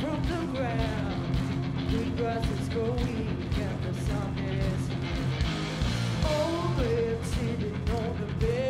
from the ground. The grass is growing and the sun is over. Sitting on the bed.